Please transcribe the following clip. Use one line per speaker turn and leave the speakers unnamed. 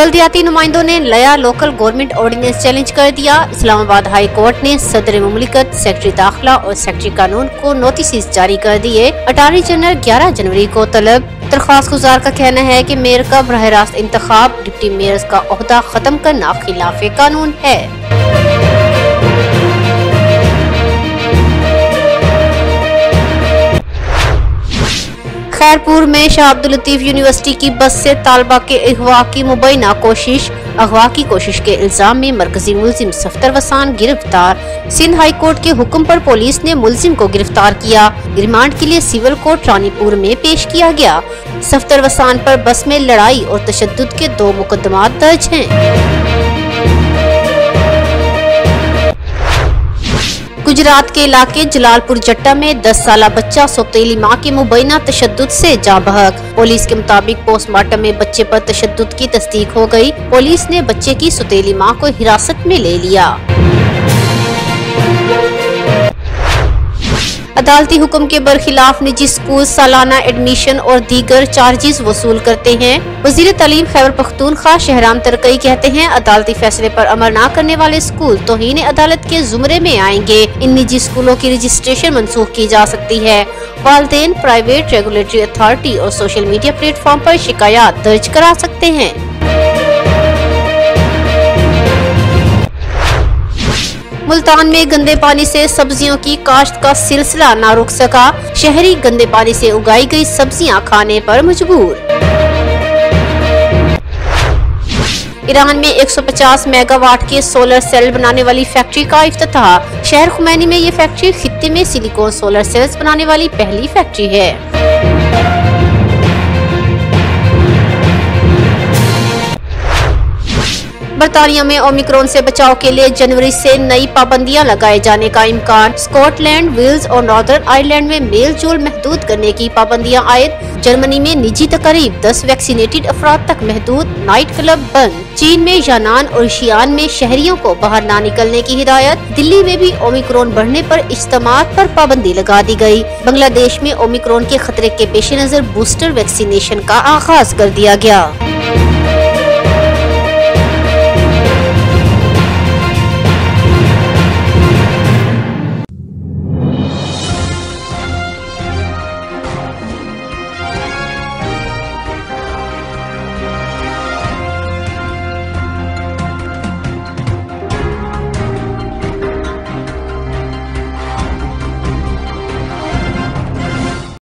बल्दियाती नुमाइंदों ने नया local government ordinance challenge कर दिया। इस्लामाबाद हाई कोर्ट ने सदर ममलिकत सेक्रेटरी दाखिला और सेक्रेटरी कानून को नोटिस जारी कर दिए। अटारनी जनरल 11 जनवरी को तलब। दरख्वास्त गुजार का कहना है कि मेयर का बरह रास्त इंतखाब, डिप्टी मेयर का अहदा खत्म करना खिलाफ कानून है। खैरपुर में शाह अब्दुल लतीफ यूनिवर्सिटी की बस से तालबा के अगवा की मुबैना कोशिश, अगवा की कोशिश के इल्ज़ाम में मरकजी मुलजिम सफ्तर वसान गिरफ़्तार। सिंध हाई कोर्ट के हुक्म पर पुलिस ने मुलजिम को गिरफ़्तार किया। रिमांड के लिए सिविल कोर्ट रानीपुर में पेश किया गया। सफ्तर वसान पर बस में लड़ाई और तशद के दो मुकदमा दर्ज हैं। गुजरात के इलाके जलालपुर, जट्टा में 10 साल बच्चा सोतेली माँ के मुबैना तशद से जा बहक पुलिस के मुताबिक पोस्टमार्टम में बच्चे पर तशद की तस्दीक हो गई। पुलिस ने बच्चे की सोतेली माँ को हिरासत में ले लिया अदालती हुक्म के बरखिलाफ निजी स्कूल, सालाना एडमिशन और दीगर चार्जेस वसूल करते हैं। वज़ीर तालीम खैबर पख्तूनख्वा शहराम तरकई कहते हैं, अदालती फैसले पर अमल न करने वाले स्कूल तोहन अदालत के जुमरे में आएँगे। इन निजी स्कूलों की रजिस्ट्रेशन मनसूख की जा सकती है। वालदेन प्राइवेट रेगुलेटरी अथॉरिटी और सोशल मीडिया प्लेटफॉर्म पर शिकायत दर्ज करा सकते हैं। मुल्तान में गंदे पानी से सब्जियों की काश्त का सिलसिला न रुक सका। शहरी गंदे पानी से उगाई गई सब्ज़ियाँ खाने पर मजबूर। ईरान में 150 मेगावाट के सोलर सेल बनाने वाली फैक्ट्री का इफ्तः शहर खुमैनी में ये फैक्ट्री खित्ते में सिलिकॉन सोलर सेल्स बनाने वाली पहली फैक्ट्री है। बरतानिया में ओमिक्रॉन से बचाव के लिए जनवरी से नई पाबंदियाँ लगाए जाने का इम्कान। स्कॉटलैंड, वेल्स और नॉर्दर्न आयरलैंड में मेल जोल महदूद करने की पाबंदियाँ आयद जर्मनी में निजी तकरीब 10 वैक्सीनेटेड अफराद तक महदूद नाइट क्लब बंद। चीन में यानान और शियान में शहरियों को बाहर न निकलने की हिदायत। दिल्ली में भी ओमिक्रॉन बढ़ने पर इज्तम पर पाबंदी लगा दी गई बांग्लादेश में ओमिक्रॉन के खतरे के पेश नज़र बूस्टर वैक्सीनेशन का आगाज़ कर दिया गया।